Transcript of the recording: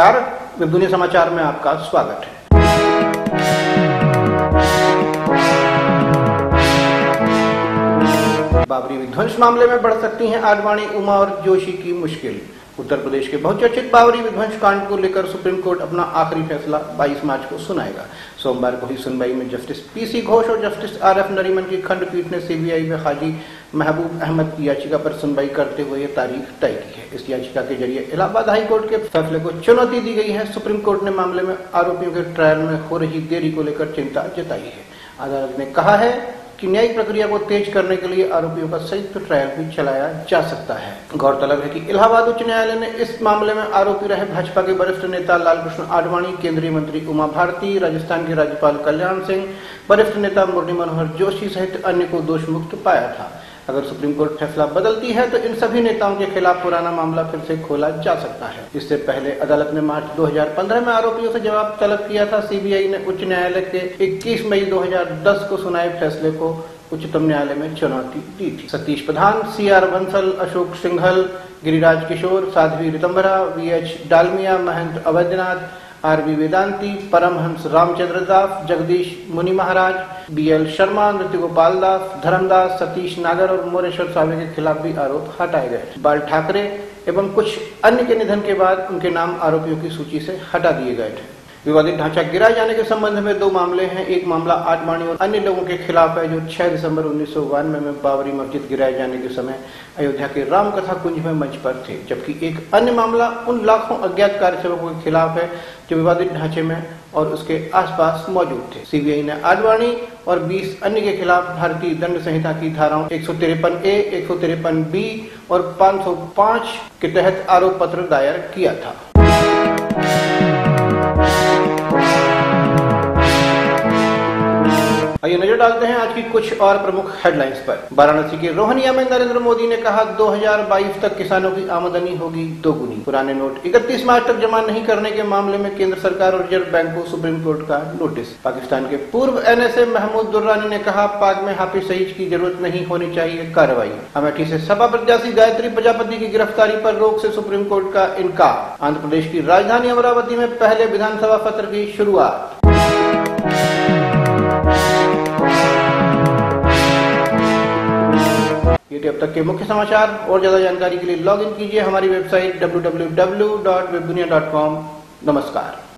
नमस्कार। दुनिया समाचार में आपका स्वागत है। बाबरी विध्वंस मामले में बढ़ सकती हैं आडवाणी, उमा और जोशी की मुश्किल। उत्तर प्रदेश के बहुचर्चित बाबरी विध्वंस कांड को लेकर सुप्रीम कोर्ट अपना आखिरी फैसला 22 मार्च को सुनाएगा। सोमवार को हुई सुनवाई में जस्टिस पीसी घोष और जस्टिस आर एफ़ नरीमन की खंडपीठ ने सीबीआई में हाजी महबूब अहमद की याचिका पर सुनवाई करते हुए ये तारीख तय की है। इस याचिका के ज़रिए इलाहाबाद हाई कोर्ट के फैसले को चुनौती दी गई है। सुप्रीम कोर्ट ने मामले में आरोपियों के ट्रायल में हो रही देरी को लेकर चिंता जताई है। अदालत ने कहा है कि न्यायिक प्रक्रिया को तेज करने के लिए आरोपियों का संयुक्त ट्रायल भी चलाया जा सकता है। गौरतलब है कि इलाहाबाद उच्च न्यायालय ने इस मामले में आरोपी रहे भाजपा के वरिष्ठ नेता लालकृष्ण आडवाणी, केंद्रीय मंत्री उमा भारती, राजस्थान के राज्यपाल कल्याण सिंह, वरिष्ठ नेता मुरली मनोहर जोशी सहित अन्य को दोष मुक्त पाया था। अगर सुप्रीम कोर्ट फैसला बदलती है तो इन सभी नेताओं के खिलाफ पुराना मामला फिर से खोला जा सकता है। इससे पहले अदालत ने मार्च 2015 में आरोपियों से जवाब तलब किया था। सीबीआई ने उच्च न्यायालय के 21 मई 2010 को सुनाए फैसले को उच्चतम न्यायालय में चुनौती दी थी। Satish Pradhan, C R Bansal, Ashok Singhal, Giriraj Kishore, Sadhvi Ritambara, V H Dalmia Mahant Avaidyanath R B Vedanti, Paramhans Ramchandra दास, जगदीश मुनि महाराज, बी एल शर्मा नृत्य गोपाल दास, धर्मदास, सतीश नागर और मोरेश्वर स्वामी के खिलाफ भी आरोप हटाए गए बाल ठाकरे एवं कुछ अन्य के निधन के बाद उनके नाम आरोपियों की सूची से हटा दिए गए थे विवादित ढांचा गिराए जाने के संबंध में दो मामले हैं। एक मामला आडवाणी और अन्य लोगों के खिलाफ है, जो 6 दिसंबर उन्नीस सौ बानवे में बाबरी मस्जिद गिराए जाने के समय अयोध्या के राम कथा कुंज में मंच पर थे। जबकि एक अन्य मामला उन लाखों अज्ञात कार्यसेवकों के खिलाफ है, जो विवादित ढांचे में और उसके आसपास मौजूद थे। सीबीआई ने आडवाणी और 20 अन्य के खिलाफ भारतीय दंड संहिता की धाराओं एक सौ तिरपन ए, एक सौ तिरपन बी और 505 के तहत आरोप पत्र दायर किया था। आइए नज़र डालते हैं आज की कुछ और प्रमुख हेडलाइंस पर। वाराणसी के रोहनिया में नरेंद्र मोदी ने कहा 2022 तक किसानों की आमदनी होगी दोगुनी। पुराने नोट 31 मार्च तक जमा नहीं करने के मामले में केंद्र सरकार और रिज़र्व बैंक को सुप्रीम कोर्ट का नोटिस। पाकिस्तान के पूर्व एनएसए महमूद दुर्रानी ने कहा, पाक में हाफिज सईद की ज़रूरत नहीं होनी चाहिए कार्रवाई। अमेठी ऐसी सपा प्रत्याशी गायत्री प्रजापति की गिरफ्तारी आरोप रोक ऐसी सुप्रीम कोर्ट का इनकार। आंध्र प्रदेश की राजधानी अमरावती में पहले विधानसभा सत्र की शुरुआत। अब तक के मुख्य समाचार और ज़्यादा जानकारी के लिए लॉग इन कीजिए हमारी वेबसाइट डब्ल्यू नमस्कार।